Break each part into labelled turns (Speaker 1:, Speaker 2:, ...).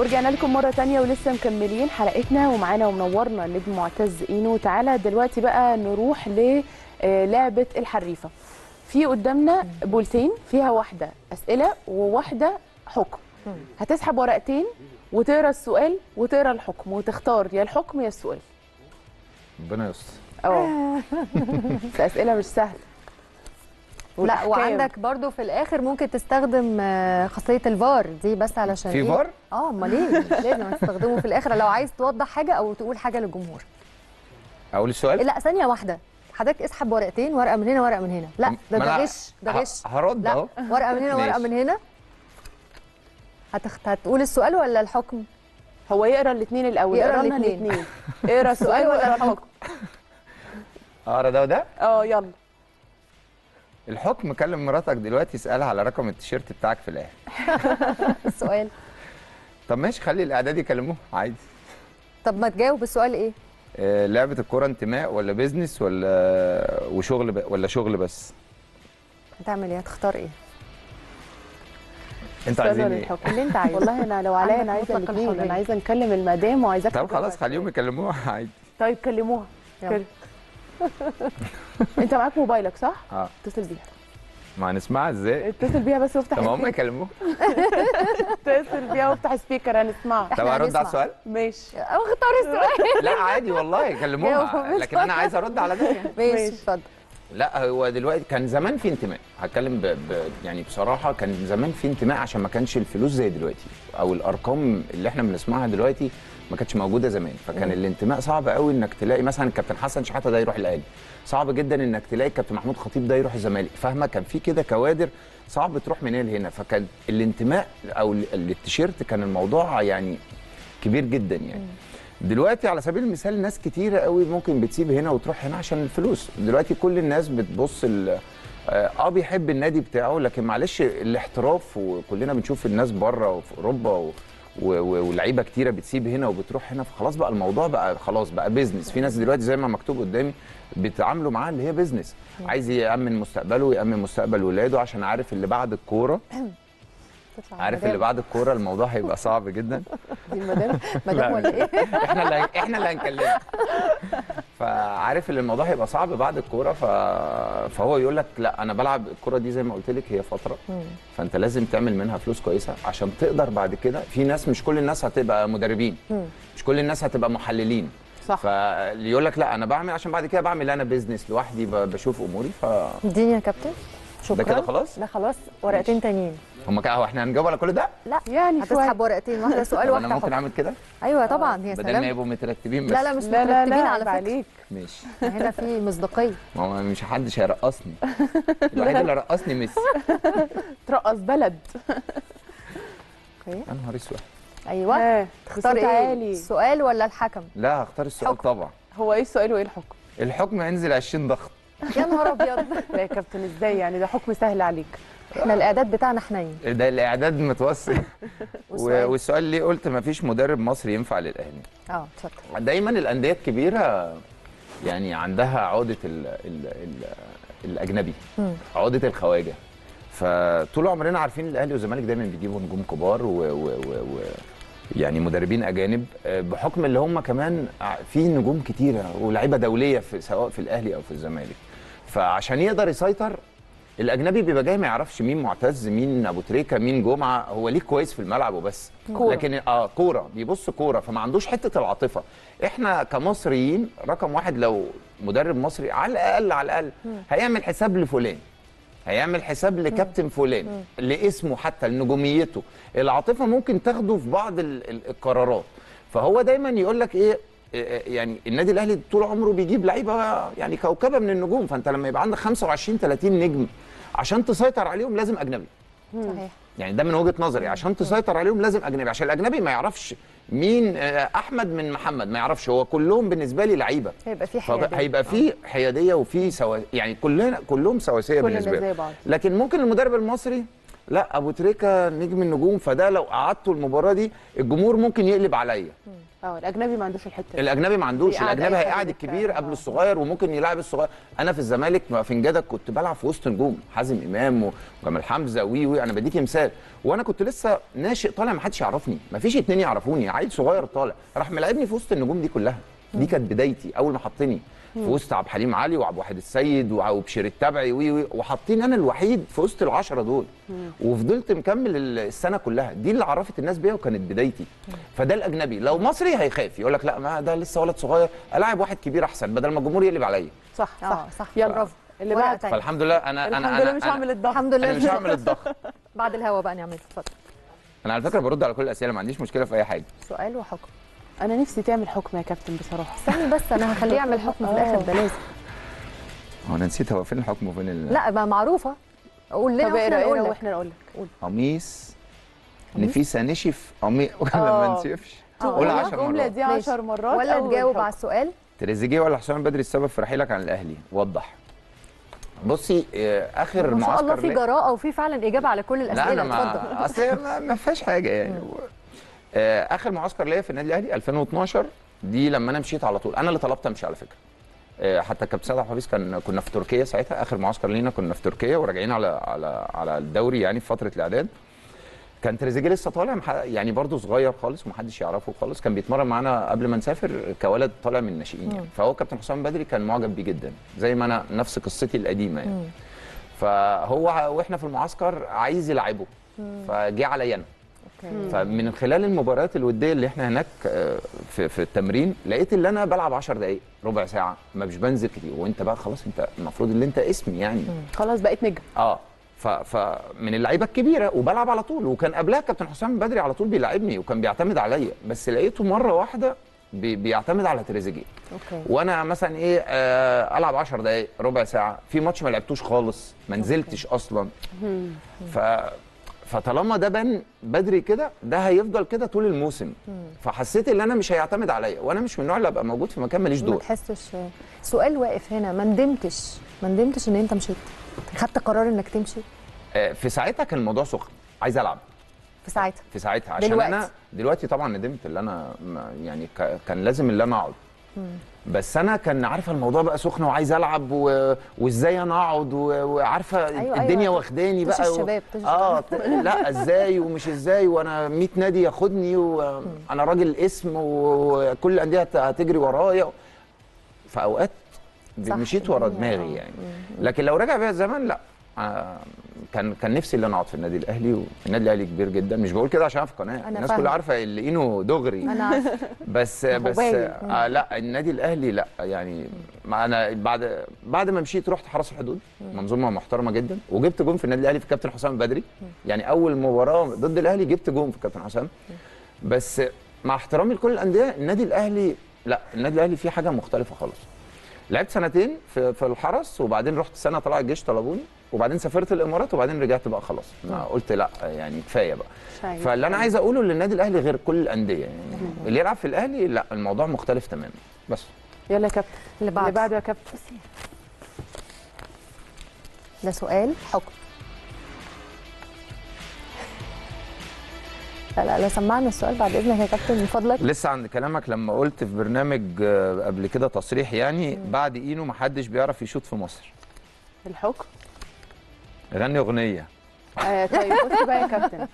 Speaker 1: ورجعنا لكم مرة تانية ولسه مكملين حلقتنا ومعانا ومنورنا النجم معتز إينو. تعالى دلوقتي بقى نروح للعبة الحريفة. في قدامنا بولتين فيها واحدة أسئلة وواحدة حكم. هتسحب ورقتين وتقرأ السؤال وتقرأ الحكم وتختار يا الحكم يا السؤال.
Speaker 2: ربنا يستر.
Speaker 1: آه أسئلة مش سهلة.
Speaker 3: لا. وعندك برضو في الآخر ممكن تستخدم آه، خاصية الفار دي بس علشان
Speaker 2: في
Speaker 3: إيه؟
Speaker 2: فار؟
Speaker 3: آه أمال إيه؟ لازم تستخدمه في الآخر. لو عايز توضح حاجة أو تقول حاجة للجمهور.
Speaker 2: أقول السؤال؟
Speaker 3: لا ثانية واحدة. حضرتك اسحب ورقتين ورقة من هنا ورقة من هنا. لا ده ده غش ده غش.
Speaker 2: هرد أهو.
Speaker 3: ورقة من هنا
Speaker 2: ورقة.
Speaker 3: من هنا. هتخت... هتقول السؤال ولا الحكم؟
Speaker 1: هو يقرأ الاثنين الأول
Speaker 3: يقرأ.
Speaker 1: الاثنين اقرأ السؤال ولا الحكم.
Speaker 2: أقرأ ده وده؟
Speaker 1: آه يلا.
Speaker 2: الحكم كلم مراتك دلوقتي اسألها على رقم التيشيرت بتاعك في الآخر.
Speaker 3: السؤال
Speaker 2: طب ماشي خلي الإعداد يكلموه عادي.
Speaker 3: طب ما تجاوب السؤال إيه؟
Speaker 2: آه، لعبة الكورة انتماء ولا business ولا وشغل ب... ولا شغل بس؟
Speaker 3: هتعمل إيه؟ هتختار
Speaker 2: إيه؟
Speaker 1: السؤال
Speaker 2: عايزين
Speaker 1: إيه؟
Speaker 3: اللي أنت عايزه.
Speaker 1: والله أنا لو عليا أنا
Speaker 3: عايزة
Speaker 1: الاثنين. أنا عايزة نكلم المدام وعايزاك
Speaker 2: طب خلاص خليهم يكلموها عادي.
Speaker 1: طيب كلموها.
Speaker 3: يلا.
Speaker 1: انت معاك موبايلك صح؟
Speaker 2: آه.
Speaker 1: اتصل بيها.
Speaker 2: ما هنسمعها إزاي؟
Speaker 1: اتصل بيها بس وافتح
Speaker 2: طب هم
Speaker 1: ال speaker.
Speaker 2: يكلموها
Speaker 1: اتصل بيها وافتح سبيكر هنسمعها.
Speaker 2: طب هرد على. السؤال؟
Speaker 1: ماشي.
Speaker 3: أو اختار السؤال.
Speaker 2: لا عادي والله يكلموها. لكن أنا عايز أرد على ده يعني.
Speaker 3: ماشي
Speaker 1: ماشي.
Speaker 3: اتفضل.
Speaker 2: لا هو دلوقتي كان زمان في انتماء. هتكلم ب... ب... يعني بصراحة كان زمان في انتماء عشان ما كانش الفلوس زي دلوقتي. أو الأرقام اللي إحنا بنسمعها دلوقتي ما كانتش موجودة زمان فكان الانتماء صعب قوي إنك تلاقي مثلا الكابتن حسن شحاتة ده يروح الأهلي صعب جدا إنك تلاقي الكابتن محمود خطيب ده يروح الزمالك فاهمة؟ كان في كده كوادر صعب تروح من هنا فكان الانتماء أو ال- التيشيرت كان الموضوع يعني كبير جدا يعني. دلوقتي على سبيل المثال ناس كتيرة قوي ممكن بتسيب هنا وتروح هنا عشان الفلوس. دلوقتي كل الناس بتبص ال- آه آه، بيحب النادي بتاعه لكن معلش الاحتراف وكلنا بنشوف الناس بره وفي أوروبا و- ولاعيبه كتيرة بتسيب هنا وبتروح هنا فخلاص بقى الموضوع بقى خلاص بقى بيزنس في ناس دلوقتي زي ما مكتوب قدامي بيتعاملوا معاه اللي هي بيزنس عايز يأمن مستقبله يأمن مستقبل ولاده عشان عارف اللي بعد
Speaker 3: الكورة
Speaker 2: عارف اللي بعد الكورة الموضوع هيبقى صعب جدا؟
Speaker 1: دي المدام.
Speaker 3: مدام ولا إيه؟
Speaker 2: إحنا اللي إحنا اللي هنكلمه فعارف ان الموضوع هيبقى صعب بعد الكورة ف... فهو يقول لك لا أنا بلعب الكورة دي زي ما قلت لك هي فترة. فأنت لازم تعمل منها فلوس كويسة عشان تقدر بعد كده. في ناس مش كل الناس هتبقى مدربين. مش كل الناس هتبقى محللين.
Speaker 1: صح.
Speaker 2: فاللي يقول لك لا أنا بعمل عشان بعد كده بعمل أنا بيزنس لوحدي بشوف أموري ف
Speaker 3: اديني يا كابتن. شكرا
Speaker 2: ده كده خلاص؟
Speaker 3: لا خلاص ورقتين تانيين.
Speaker 2: هم كده هو إحنا هنجاوب على كل ده؟
Speaker 3: لا
Speaker 1: يعني شوية.
Speaker 3: هتسحب ورقتين واحدة سؤال
Speaker 2: طب أنا
Speaker 3: واحدة
Speaker 2: ممكن أعمل كده؟
Speaker 3: أيوه طبعا يا
Speaker 2: بدل ما
Speaker 3: سلام
Speaker 2: يبقوا مترتبين بس.
Speaker 3: لا لا مش
Speaker 1: لا لا لا
Speaker 3: مترتبين على فكرة.
Speaker 1: عليك.
Speaker 2: ماشي.
Speaker 3: هنا في مصداقية.
Speaker 2: ما هو مش حدش هيرقصني. الوحيد اللي رقصني ميسي.
Speaker 1: ترقص بلد.
Speaker 3: أوكي
Speaker 2: يا نهار
Speaker 3: أسود.
Speaker 1: أيوه.
Speaker 3: تختار إيه؟
Speaker 1: عالي.
Speaker 3: السؤال ولا الحكم؟
Speaker 2: لا هختار السؤال
Speaker 3: حكم.
Speaker 2: طبعا.
Speaker 1: هو إيه السؤال وإيه الحكم؟
Speaker 2: الحكم هينزل 20 ضغط.
Speaker 3: يا نهار أبيض.
Speaker 1: لا يا كابتن إزاي يعني؟ ده حكم سهل عليك.
Speaker 3: إحنا الاعداد بتاعنا حنين
Speaker 2: ده الاعداد متوسط.
Speaker 3: والسؤال؟
Speaker 2: ليه قلت ما فيش مدرب مصري ينفع للأهلي.
Speaker 3: آه اتفضل.
Speaker 2: دايما الأندية الكبيرة يعني عندها عقدة ال ال ال
Speaker 3: الأجنبي.
Speaker 2: عقدة الخواجة. فطول عمرنا عارفين الأهلي والزمالك دايما بيجيبوا نجوم كبار و, و, و, و يعني مدربين أجانب بحكم اللي هم كمان في نجوم كتيرة ولاعيبة دولية في سواء في الأهلي أو في الزمالك. فعشان يقدر يسيطر الأجنبي بيبقى جاي ما يعرفش مين معتز مين أبو تريكة مين جمعة هو ليه كويس في الملعب وبس.
Speaker 1: كورة.
Speaker 2: لكن آه كورة. بيبص كورة فما عندوش حتة العاطفة. إحنا كمصريين رقم واحد لو مدرب مصري على الأقل على الأقل هيعمل حساب لفلان. هيعمل حساب لكابتن فلان لاسمه حتى لنجوميته. العاطفة ممكن تاخده في بعض ال- ال- القرارات. فهو دايما يقول لك إيه إيه، يعني النادي الأهلي طول عمره بيجيب لعيبة يعني كوكبة من النجوم. فأنت لما يبقى عندك 25 30 نجم عشان تسيطر عليهم لازم أجنبي.
Speaker 3: صحيح.
Speaker 2: يعني ده من وجهة نظري. عشان تسيطر عليهم لازم أجنبي. عشان الأجنبي ما يعرفش مين آه، أحمد من محمد. ما يعرفش. هو كلهم بالنسبة لي لعيبة.
Speaker 3: هيبقى في حيادية.
Speaker 2: هيبقى في حيادية وفي سوا يعني كلنا كلهم سواسية
Speaker 1: كل بالنسبة
Speaker 2: لي. لكن ممكن المدرب المصري لا أبو تريكة نجم النجوم فده لو قعدته المباراة دي الجمهور ممكن يقلب عليا.
Speaker 1: آه الأجنبي ما عندوش الحتة دي.
Speaker 2: الأجنبي ما عندوش.
Speaker 1: الأجنبي
Speaker 2: هيقعد الكبير. قبل الصغير وممكن يلعب الصغير. أنا في الزمالك ما في نجدك كنت بلعب في وسط نجوم حازم إمام وجمال حمزة وي وي. أنا بديكي مثال. وأنا كنت لسه ناشئ طالع ما حدش يعرفني. ما فيش اتنين يعرفوني. عيل صغير طالع راح ملعبني في وسط النجوم دي كلها. دي كانت بدايتي أول ما حطني في وسط عبد الحليم علي وعبد الواحد السيد وع- وبشير التبعي وي وي وحاطين أنا الوحيد في وسط العشرة دول. وفضلت مكمل ال- السنة كلها. دي اللي عرفت الناس بيا وكانت بدايتي. فده الأجنبي. لو مصري هيخاف. يقول لك لا ما ده لسه ولد صغير. العب واحد كبير أحسن بدل ما الجمهور يقلب عليا.
Speaker 1: صح صح
Speaker 3: آه. صح.
Speaker 1: يلا
Speaker 3: برافو.
Speaker 1: اللي بعد.
Speaker 3: تانية.
Speaker 2: فالحمد لله أنا أنا
Speaker 1: الحمد لله
Speaker 2: أنا
Speaker 1: مش
Speaker 2: أنا-
Speaker 1: هعمل الضغط.
Speaker 3: الحمد لله.
Speaker 2: مش هعمل الضغط.
Speaker 3: بعد الهوا بقى نعمل اتفضل.
Speaker 2: أنا على فكرة برد على كل الأسئلة ما عنديش مشكلة في أي حاجة.
Speaker 3: سؤال وحكم.
Speaker 1: أنا نفسي تعمل حكم يا كابتن بصراحة.
Speaker 3: استني بس أنا هخليه يعمل حكم في الآخر ده لازم.
Speaker 2: هو أنا نسيت هو فين الحكم وفين ال-
Speaker 3: لا بقى معروفة. قول لنا
Speaker 1: وإحنا
Speaker 3: نقول لك
Speaker 1: وإحنا نقول لك
Speaker 2: قميص. نفيسة نشف. قميص ولا. ما نشفش.
Speaker 3: آه.
Speaker 2: قول
Speaker 3: آه.
Speaker 2: 10
Speaker 1: الجمله
Speaker 2: مرات.
Speaker 1: دي
Speaker 3: ماشي.
Speaker 1: 10 مرات
Speaker 3: ولا تجاوب. على السؤال.
Speaker 2: تريزيجيه ولا حسام بدري السبب في رحيلك عن الأهلي؟ وضح. بصي آه، آخر
Speaker 3: ما شاء الله
Speaker 2: معسكر
Speaker 3: في جراءة وفي فعلا إجابة على كل
Speaker 2: لا
Speaker 3: الاسئله اتفضل.
Speaker 2: ما أصل ما- ما فيهاش حاجة يعني. آخر معسكر ليا في النادي الأهلي 2012 دي لما أنا مشيت على طول. أنا اللي طلبت أمشي على فكرة. آه، حتى كابتن سيد عبد الحفيظ كان كنا في تركيا ساعتها آخر معسكر لينا كنا في تركيا وراجعين على على على الدوري يعني في فترة الإعداد. كان تريزيجيه لسه طالع يعني برضه صغير خالص ومحدش يعرفه خالص. كان بيتمرن معانا قبل ما نسافر كولد طالع من الناشئين يعني. فهو كابتن حسام بدري كان معجب بيه جدا زي ما أنا نفس قصتي القديمة يعني. فهو وإحنا في المعسكر عايز يلعبه. فجه عليا
Speaker 3: أنا.
Speaker 2: فمن خلال المباريات الودية اللي إحنا هناك آه، في, في التمرين لقيت إن أنا بلعب 10 دقائق ربع ساعة ما مش بنزل كتير. وأنت بقى خلاص أنت المفروض ان أنت اسمي يعني.
Speaker 1: خلاص بقيت نجم.
Speaker 2: آه. فمن اللعيبة الكبيرة وبلعب على طول. وكان قبلها كابتن حسام بدري على طول بيلعبني وكان بيعتمد عليا. بس لقيته مرة واحدة بي بيعتمد على تريزيجيه. وأنا مثلا إيه آه ألعب 10 دقائق ربع ساعة. في ماتش ما لعبتوش خالص ما نزلتش أصلا. ف فطالما ده بان بدري كده ده هيفضل كده طول الموسم. فحسيت إن أنا مش هيعتمد عليا وأنا مش من النوع اللي أبقى موجود في مكان ماليش
Speaker 3: ما
Speaker 2: دور.
Speaker 3: تحسش سؤال واقف هنا ما ندمتش ما ندمتش إن أنت مشيت؟ خدت قرار إنك تمشي؟
Speaker 2: آه في ساعتها كان الموضوع سخن. عايز ألعب.
Speaker 3: في ساعتها؟
Speaker 2: في ساعتها عشان
Speaker 3: دلوقتي.
Speaker 2: أنا دلوقتي؟ طبعا ندمت اللي أنا ما- يعني كان لازم اللي أنا أقعد. بس أنا كان عارفة الموضوع بقى سخن وعايز ألعب و... وإزاي أنا أقعد و... وعارفة
Speaker 3: أيوة،
Speaker 2: الدنيا
Speaker 3: أيوة.
Speaker 2: واخداني بقى و...
Speaker 3: الشباب، طش
Speaker 2: آه لا إزاي ومش إزاي وأنا 100 نادي ياخدني وأنا راجل اسم وكل الانديه هت- هتجري ورايا. في اوقات
Speaker 3: صح،
Speaker 2: مشيت ورا دماغي
Speaker 3: آه.
Speaker 2: يعني. لكن لو رجع بيا الزمن لا. كان كان نفسي إن أنا أقعد في النادي الأهلي والنادي الأهلي كبير جدا. مش بقول كده عشان أنا في قناه
Speaker 3: أنا
Speaker 2: الناس. كلها عارفة اللي اينه دغري.
Speaker 3: عارفة.
Speaker 2: بس بس. آه لا النادي الأهلي لا يعني ما أنا بعد بعد ما مشيت رحت حرس الحدود منظومة محترمة جدا وجبت جون في النادي الأهلي في كابتن حسام بدري. يعني أول مباراة ضد الأهلي جبت جون في كابتن حسام. بس مع احترامي لكل الأندية النادي الأهلي لا النادي الأهلي فيه حاجة مختلفة خالص. لعبت سنتين في في الحرس وبعدين رحت سنة طلع الجيش طلبوني. وبعدين سافرت الامارات وبعدين رجعت بقى خلاص. ما قلت لا يعني كفاية بقى.
Speaker 1: مش عايز.
Speaker 2: فاللي أنا عايز أقوله للنادي الأهلي غير كل الأندية يعني اللي يلعب في الأهلي لا الموضوع مختلف تماما. بس.
Speaker 1: يلا يا كابتن.
Speaker 3: اللي
Speaker 1: اللي
Speaker 3: بعده
Speaker 1: بعده يا كابتن.
Speaker 3: ده سؤال حكم. لا لا لا سمعنا السؤال بعد إذنك يا كابتن من فضلك.
Speaker 2: لسه عند كلامك لما قلت في برنامج آه، قبل كده تصريح يعني بعد إينو محدش بيعرف يشوط في مصر.
Speaker 1: الحكم.
Speaker 2: غني أغنية.
Speaker 1: آه طيب بص بقى يا كابتن.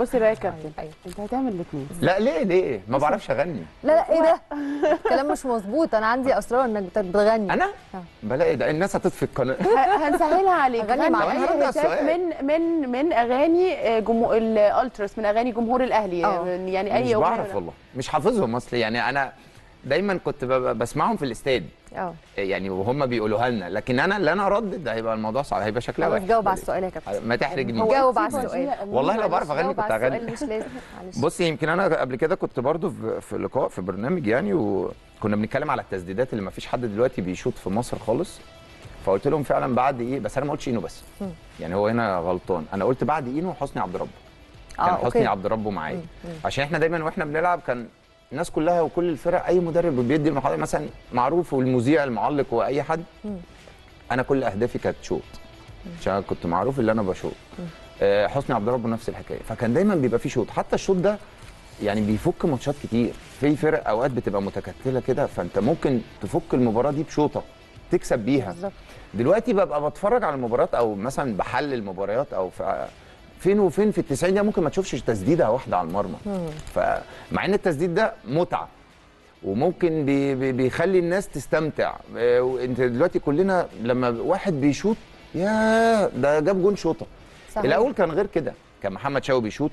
Speaker 1: بص بقى يا كابتن. انت هتعمل الاثنين
Speaker 2: لا ليه ليه؟ ما بعرفش أغني.
Speaker 3: لا لا إيه ده؟ الكلام مش مظبوط. أنا عندي أسرار إنك بت- بتغني.
Speaker 2: أنا؟
Speaker 3: آه.
Speaker 2: بلاقي ده الناس هتطفي القناة.
Speaker 1: هنسهلها عليك. غني
Speaker 2: السؤال.
Speaker 1: من من من أغاني آه، جمهور الألتراس من أغاني جمهور
Speaker 3: الأهلي.
Speaker 1: يعني أي
Speaker 2: مش بعرف والله. مش حافظهم اصل يعني أنا دايما كنت ب- بسمعهم في الاستاد.
Speaker 3: آه
Speaker 2: يعني وهم بيقولوها لنا. لكن أنا اللي أنا اردد ده هيبقى الموضوع صعب هيبقى شكلها وحش.
Speaker 3: جاوب على السؤال يا كابتن.
Speaker 2: ما تحرجنيش
Speaker 3: جاوب على. السؤال.
Speaker 2: والله لو بعرف
Speaker 3: أغني
Speaker 2: كنت
Speaker 3: على
Speaker 2: أغني.
Speaker 3: السؤال مش لازم. معلش.
Speaker 2: بص يمكن أنا قبل كده كنت برضو في- في لقاء في برنامج يعني وكنا بنتكلم على التسديدات اللي ما فيش حد دلوقتي بيشوط في مصر خالص. فقلت لهم فعلا بعد إيه بس أنا ما قلتش إينو بس. يعني هو هنا غلطان. أنا قلت بعد إينو حسني عبد ربه. كان
Speaker 3: آه،
Speaker 2: حسني
Speaker 3: أوكي.
Speaker 2: عبد ربه معايا. عشان إحنا دايما وإحنا بنلعب كان الناس كلها وكل الفرق أي مدرب بيدي المحاضرة مثلا معروف والمذيع المعلق وأي حد أنا كل أهدافي كانت شوط. عشان كنت معروف اللي أنا بشوط. آه، حسني عبد ربه نفس الحكاية. فكان دايما بيبقى في شوط. حتى الشوط ده يعني بيفك ماتشات كتير. في فرق أوقات بتبقى متكتلة كده فأنت ممكن تفك المباراة دي بشوطة تكسب بيها.
Speaker 1: بالظبط.
Speaker 2: دلوقتي ببقى بتفرج على المباريات أو مثلا بحلل مباريات أو في فين وفين في ال 90 دقيقه ممكن ما تشوفش تسديدة واحدة على المرمى. فمع إن التسديد ده متعة وممكن بي بي بيخلي الناس تستمتع. آه، وإنت دلوقتي كلنا لما واحد بيشوط يا ده جاب جون شوطة.
Speaker 3: صحيح.
Speaker 2: الأول كان غير كده. كان محمد شاوي بيشوط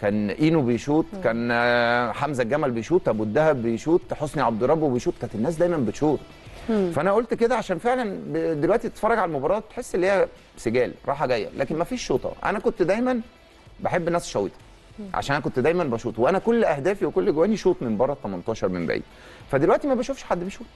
Speaker 2: كان إينو بيشوط كان آه، حمزة الجمل بيشوط أبو الدهب بيشوط حسني عبد ربه بيشوط كانت الناس دايما بتشوط. فأنا قلت كده عشان فعلا دلوقتي تتفرج على المباراة تحس إن هي سجال راحة جاية. لكن ما فيش شوطة. أنا كنت دايما بحب الناس الشويطه عشان أنا كنت دايما بشوط. وأنا كل أهدافي وكل جواني شوط من بره ال 18 من بعيد. فدلوقتي ما بشوفش حد بيشوط.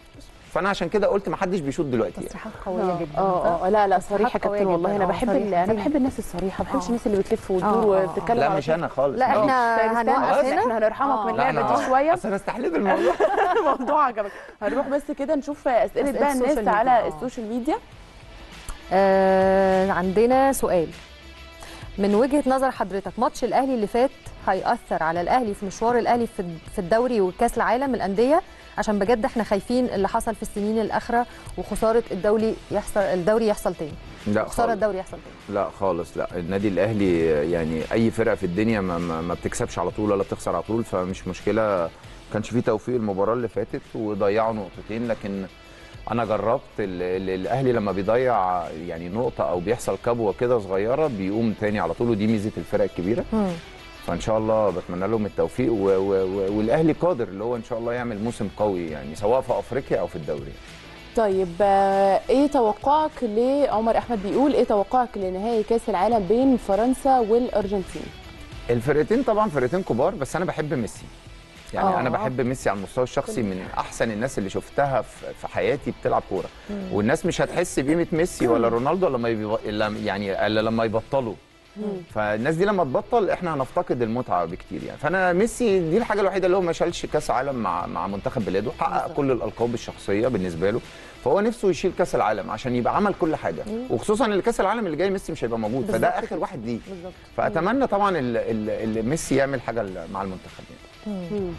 Speaker 2: فأنا عشان كده قلت ما حدش بيشوط دلوقتي يعني.
Speaker 3: تصريحات قوية جدا
Speaker 1: آه آه لا لا
Speaker 3: صريحة
Speaker 1: كابتن والله. أنا
Speaker 3: آه،
Speaker 1: بحب. أنا بحب الناس الصريحة ما بحبش
Speaker 3: آه.
Speaker 1: الناس اللي بتلف وتدور
Speaker 3: آه، آه،
Speaker 1: وبتتكلم
Speaker 2: لا مش. أنا خالص
Speaker 3: لا
Speaker 2: آه.
Speaker 1: إحنا
Speaker 3: هنوقف هنا
Speaker 1: إحنا هنرحمك من
Speaker 2: اللعبة
Speaker 1: دي شوية
Speaker 2: أصل أنا استحليت الموضوع
Speaker 1: الموضوع عجبك هنروح بس كده نشوف
Speaker 3: أسئلة
Speaker 1: بقى الناس على
Speaker 3: آه.
Speaker 1: ال social media
Speaker 3: آه عندنا سؤال من وجهة نظر حضرتك ماتش الأهلي اللي فات هيأثر على الأهلي في مشوار الأهلي في في الدوري وكأس العالم الأندية عشان بجد إحنا خايفين اللي حصل في السنين الأخرة وخسارة الدوري يحصل الدوري يحصل تاني.
Speaker 2: لا خسارة
Speaker 3: الدوري يحصل تاني.
Speaker 2: لا خالص لا. النادي الأهلي يعني أي فرقة في الدنيا ما, ما, ما بتكسبش على طول ولا بتخسر على طول فمش مشكلة. ما كانش فيه توفيق المباراة اللي فاتت وضيعوا نقطتين لكن أنا جربت ال- ال- الأهلي لما بيضيع يعني نقطة أو بيحصل كبوة كده صغيرة بيقوم تاني على طول ودي ميزة الفرق الكبيرة. فإن شاء الله بتمنى لهم التوفيق و و والأهلي قادر اللي هو إن شاء الله يعمل موسم قوي يعني سواء في أفريقيا أو في الدوري.
Speaker 1: طيب آه، إيه توقعك لعمر أحمد بيقول إيه توقعك لنهائي كأس العالم بين فرنسا والأرجنتين؟
Speaker 2: الفرقتين طبعا فرقتين كبار بس أنا بحب ميسي. يعني
Speaker 1: آه.
Speaker 2: أنا بحب ميسي على المستوى الشخصي من أحسن الناس اللي شفتها في حياتي بتلعب كورة. والناس مش هتحس بقيمة ميسي ولا رونالدو لما يعني إلا لما يبطلوا. فالناس دي لما تبطل إحنا هنفتقد المتعة بكتير يعني. فأنا ميسي دي الحاجة الوحيدة اللي هو ما شالش كأس عالم مع مع منتخب بلاده حقق كل الألقاب الشخصية بالنسبة له. فهو نفسه يشيل كأس العالم عشان يبقى عمل كل حاجة. وخصوصا إن كأس العالم اللي جاي ميسي مش هيبقى موجود فده
Speaker 3: آخر.
Speaker 2: واحد ليه.
Speaker 3: بالظبط.
Speaker 2: فأتمنى طبعا ال- ال- ال- ميسي يعمل حاجة مع المنتخب يعني.